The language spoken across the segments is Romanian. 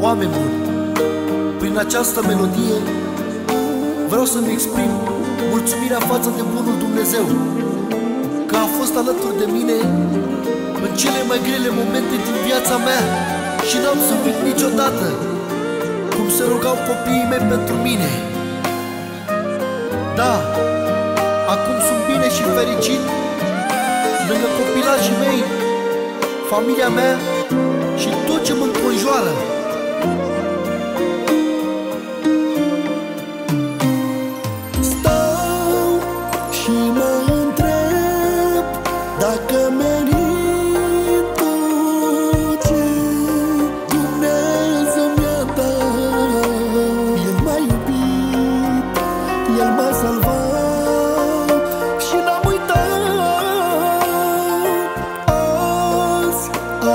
Oameni buni, prin această melodie vreau să-mi exprim mulțumirea față de Bunul Dumnezeu că a fost alături de mine în cele mai grele momente din viața mea și n-am să uit niciodată cum se rugau copiii mei pentru mine. Da, acum sunt bine și fericit lângă copilașii mei, familia mea și tot ce mă înconjoară.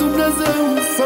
La Dumnezeu să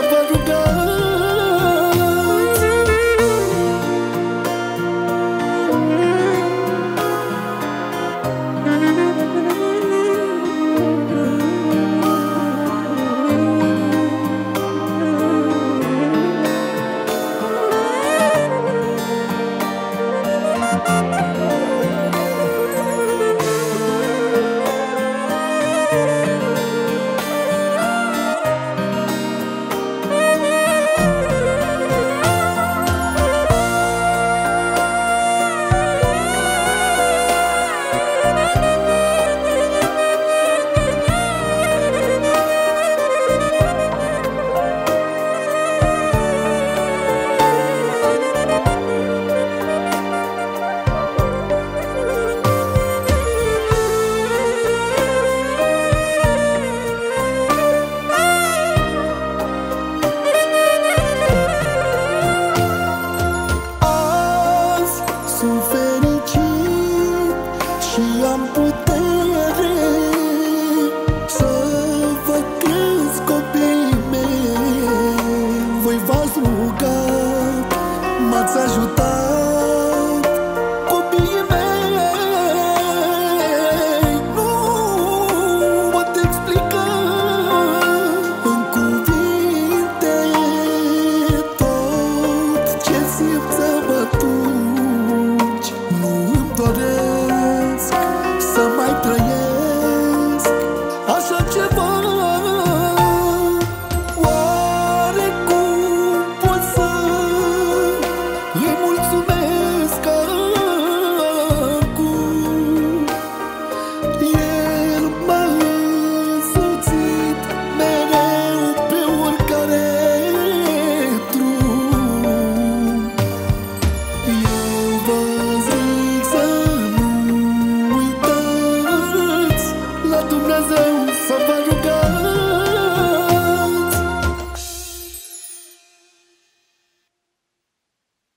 tot